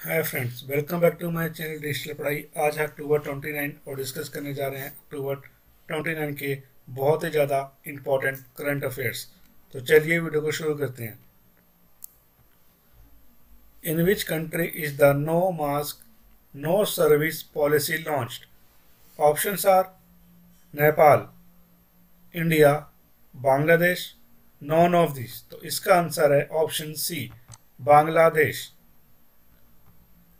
Hi friends welcome back to my channel digital पढ़ाई आज है अक्टूबर 29 और डिस्कस करने जा रहे हैं अक्टूबर 29 के बहुत ही ज़्यादा इंपॉर्टेंट करंट अफेयर्स तो चलिए वीडियो को शुरू करते हैं। In which country is the no mask no service policy launched options are Nepal India Bangladesh none of this तो इसका आंसर है ऑप्शन सी बांग्लादेश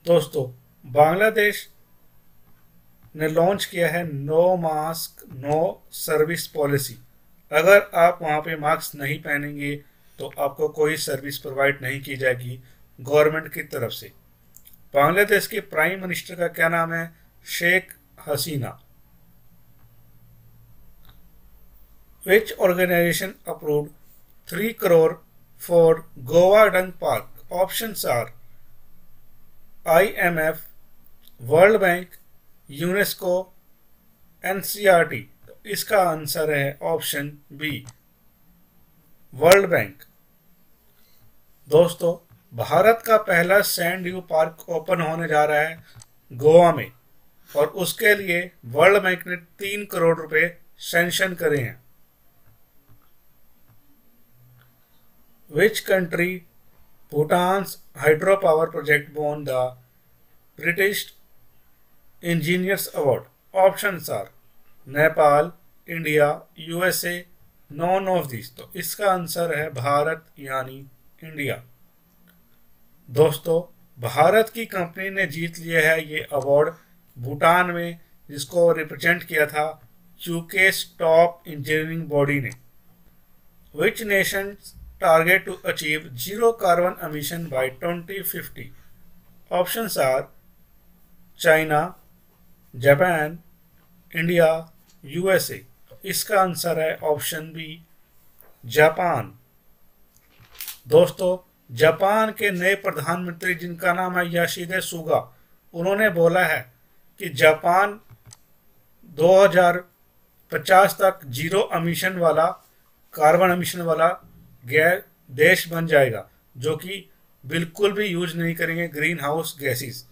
दोस्तों, बांग्लादेश ने लॉन्च किया है no mask no service policy अगर आप वहाँ पे मास्क नहीं पहनेंगे तो आपको कोई सर्विस प्रोवाइड नहीं की जाएगी गवर्नमेंट की तरफ़ से। बांग्लादेश के प्राइम मिनिस्टर का क्या नाम है? Sheikh Hasina. Which organisation approve three crore for Goa dung park option are IMF World Bank UNESCO NCERT तो इसका आंसर है ऑप्शन बी वर्ल्ड बैंक दोस्तों, भारत का पहला सैंड ड्यू पार्क ओपन होने जा रहा है गोवा में और उसके लिए वर्ल्ड बैंक ने तीन करोड़ रुपए सेंशन करे हैं। Which country Bhutan's hydropower project won the British Engineers Award. Options are Nepal India USA none of this तो इसका आंसर है भारत यानी इंडिया दोस्तों, भारत की कंपनी ने जीत लिया है ये अवार्ड भूटान में, जिसको रिप्रेजेंट किया था यूके टॉप इंजीनियरिंग बॉडी ने। Which nations target to achieve zero carbon emission by 2050? Options are China, Japan, India, USA. इसका आंसर है ऑप्शन बी जापान दोस्तों जापान के नए प्रधानमंत्री जिनका नाम है याशिदे सुगा उन्होंने बोला है कि जापान 2050 तक ज़ीरो एमिशन वाला कार्बन एमिशन वाला गैर देश बन जाएगा, जो कि बिल्कुल भी यूज़ नहीं करेंगे ग्रीन हाउस गैसेस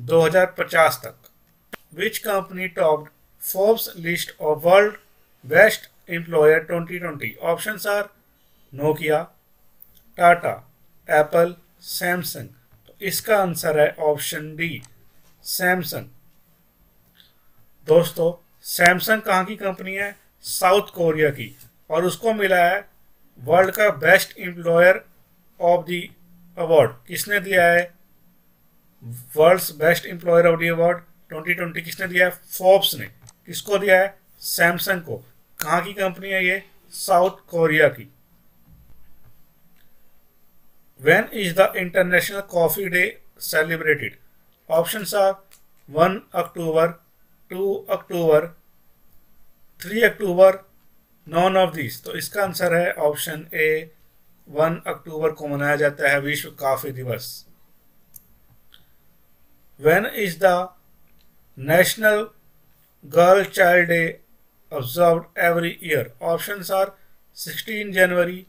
2050 तक। Which company top Forbes list of world best employer 2020 options are Nokia Tata Apple Samsung तो इसका आंसर है ऑप्शन डी सैमसंग दोस्तों सैमसंग कहाँ की कंपनी है? साउथ कोरिया की। और उसको मिला है वर्ल्ड का best employer of the award. किसने दिया है? World's best employer of the award 2020 किसने दिया है? फोर्ब्स ने। किसको दिया है? सैमसंग को। कहाँ की कंपनी है ये? साउथ कोरिया की। When is the international coffee day celebrated? Options are 1 october 2 october 3 october none of this तो इसका आंसर है ऑप्शन ए वन अक्टूबर को मनाया जाता है विश्व काफ़ी दिवस। When is the national girl child day observe every year option are 16 January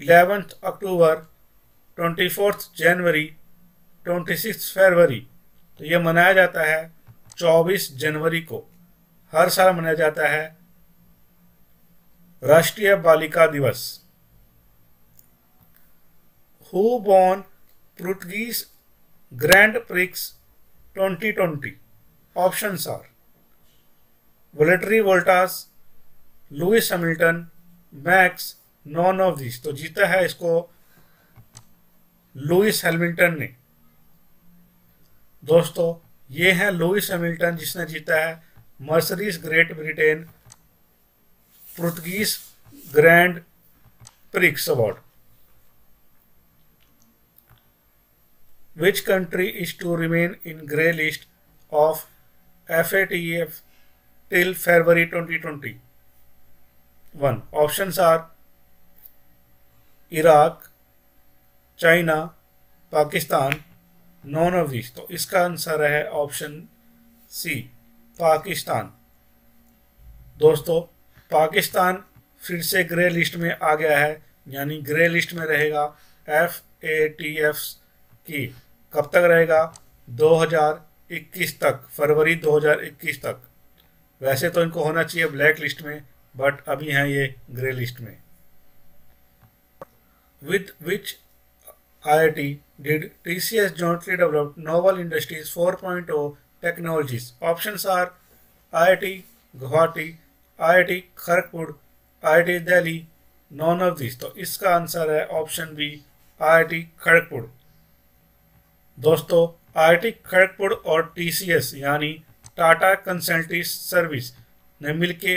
11th October twenty fourth January twenty six February तो यह मनाया जाता है 24 जनवरी को। हर साल मनाया जाता है राष्ट्रीय बालिका दिवस। Who born Portuguese Grand Prix 2020 options are Valtteri Bottas Lewis Hamilton Max none of this तो जीता है इसको लुइस हैमिल्टन ने। दोस्तों, ये है लुइस हैमिल्टन जिसने जीता है Mercedes Great Britain Portuguese Grand Prix Award. Which country is to remain in grey list of FATF till February 2020? One options are Iraq, China Pakistan none of this तो इसका answer है option C Pakistan दोस्तों पाकिस्तान फिर से grey list में आ गया है यानी ग्रे लिस्ट में रहेगा एफ़ ए टी एफ़ की। कब तक रहेगा? 2021 तक फरवरी 2021 तक। वैसे तो इनको होना चाहिए ब्लैक लिस्ट में बट अभी हैं ये ग्रे लिस्ट में। With which I I T D T C IIT did TCS jointly develop novel industries 4.0 technologies? Options are IIT Guwahati, IIT Kharagpur, IIT Delhi, none of this तो इसका answer है option B IIT Kharagpur. दोस्तों IIT Kharagpur और TCS यानी Tata कंसल्टी service ने मिलके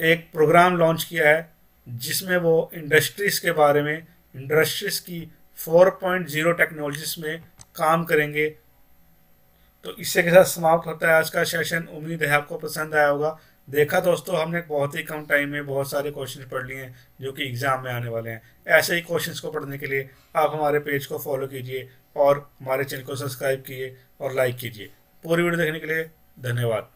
एक programme launch किया है जिसमें वो इंडस्ट्रीज़ के बारे में इंडस्ट्रीज़ की 4.0 टेक्नोलॉजीज़ में काम करेंगे। तो इससे के साथ समाप्त होता है आज का सेशन। उम्मीद है आपको पसंद आया होगा। देखा दोस्तों, हमने बहुत ही कम टाइम में बहुत सारे क्वेश्चन पढ़ लिए हैं, जो कि एग्ज़ाम में आने वाले हैं। ऐसे ही क्वेश्चन को पढ़ने के लिए आप हमारे पेज को फॉलो कीजिए और हमारे चैनल को सब्सक्राइब कीजिए और लाइक कीजिए। पूरी वीडियो देखने के लिए धन्यवाद।